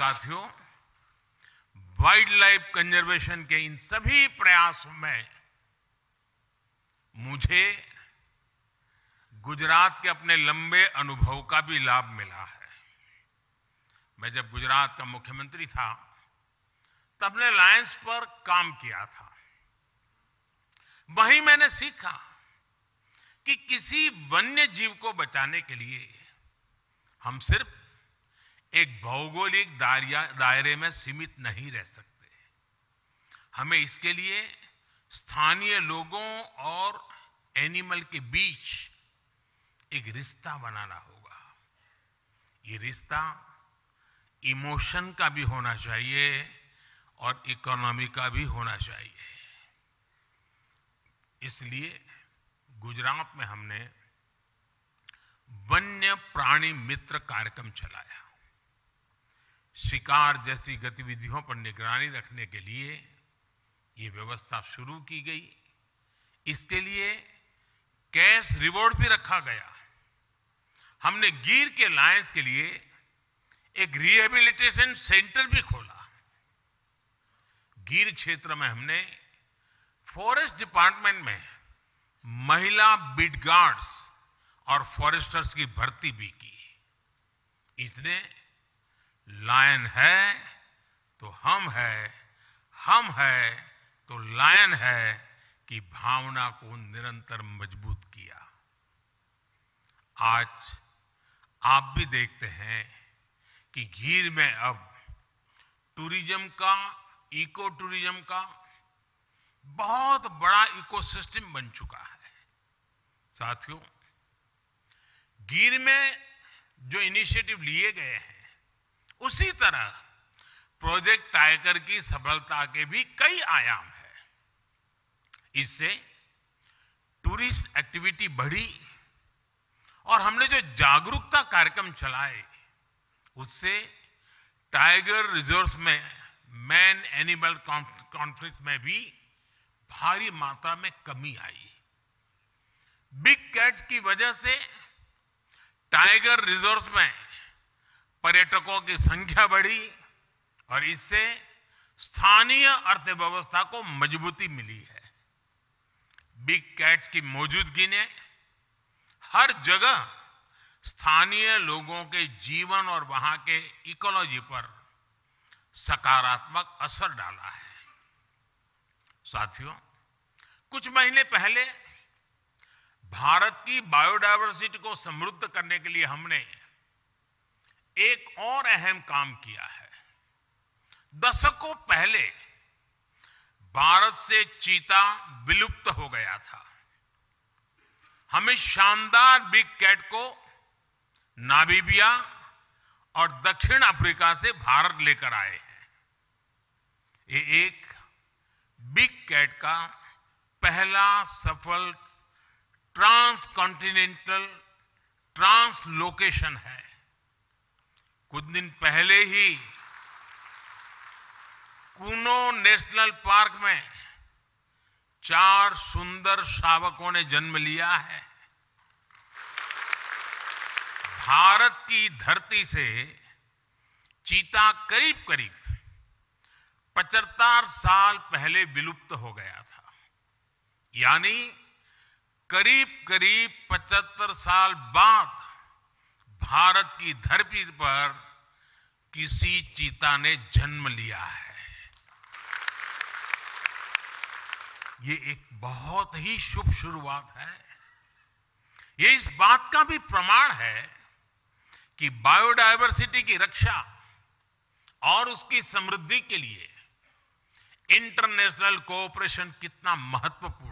साथियों, wild life conservation के इन सभी प्रयासों में मुझे गुजरात के अपने लंबे अनुभव का भी लाभ मिला है। मैं जब गुजरात का मुख्यमंत्री था, तब ने लायंस पर काम किया था। वहीं मैंने सीखा कि किसी वन्य जीव को बचाने के लिए हम सिर्फ़ एक भौगोलिक दायरे में सीमित नहीं रह सकते। हमें इसके लिए स्थानीय लोगों और एनिमल के बीच एक रिश्ता बनाना होगा। ये रिश्ता इमोशन का भी होना चाहिए और इकोनॉमी का भी होना चाहिए। इसलिए गुजरात में हमने वन्य प्राणी मित्र कार्यक्रम चलाया। शिकार जैसी गतिविधियों पर निगरानी रखने के लिए ये व्यवस्था शुरू की गई। इसके लिए कैश रिवॉर्ड भी रखा गया है। हमने गिर के लायंस के लिए एक रिहेबिलिटेशन सेंटर भी खोला गिर क्षेत्र में हमने फॉरेस्ट डिपार्टमेंट में महिला बीट गार्ड्स और फॉरेस्टर्स की भर्ती भी की। इसने लायन है तो हम है हम है तो लायन है की भावना को निरंतर मज़बूत किया। आज आप भी देखते हैं कि गीर में अब टूरिज़्म का, इको टूरिज़्म का बहुत बड़ा इकोसिस्टम बन चुका है। साथियों गिर में जो इनिशिएटिव लिए गए हैं उसी तरह प्रोजेक्ट टाइगर की सफलता के भी कई आयाम हैं। इससे टूरिस्ट एक्टिविटी बढ़ी और हमने जो जागरूकता कार्यक्रम चलाए, उससे टाइगर रिज़र्व में, मैन एनिमल कॉन्फ्लिक्ट में भी भारी मात्रा में कमी आई। बिग कैट्स की वजह से टाइगर रिज़र्व में पर्यटकों की संख्या बढ़ी और इससे स्थानीय अर्थव्यवस्था को मजबूती मिली है। बिग कैट्स की मौजूदगी ने हर जगह स्थानीय लोगों के जीवन और वहाँ के इकोलॉजी पर सकारात्मक असर डाला है। साथियों, कुछ महीने पहले भारत की बायोडायवर्सिटी को समृद्ध करने के लिए हमने एक और अहम काम किया है। दशकों पहले भारत से चीता विलुप्त हो गया था। हमें शानदार बिग कैट को नाबीबिया और दक्षिण अफ्रीका से भारत लेकर आए हैं। ये एक बिग कैट का पहला सफल ट्रांस कॉन्टिनेंटल ट्रांसलोकेशन है। कुछ दिन पहले ही कूनो नेशनल पार्क में चार सुंदर शावकों ने जन्म लिया है। भारत की धरती से चीता करीब करीब पचहत्तर साल पहले विलुप्त हो गया था। यानी करीब करीब पचहत्तर साल बाद भारत की धरती पर किसी चीता ने जन्म लिया है। ये एक बहुत ही शुभ शुरुआत है। ये इस बात का भी प्रमाण है कि बायोडायवर्सिटी की रक्षा और उसकी समृद्धि के लिए इंटरनेशनल कोऑपरेशन कितना महत्वपूर्ण